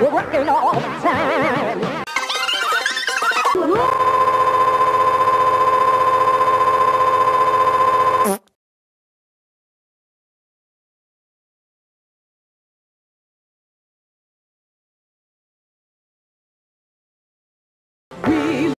We're working all the time.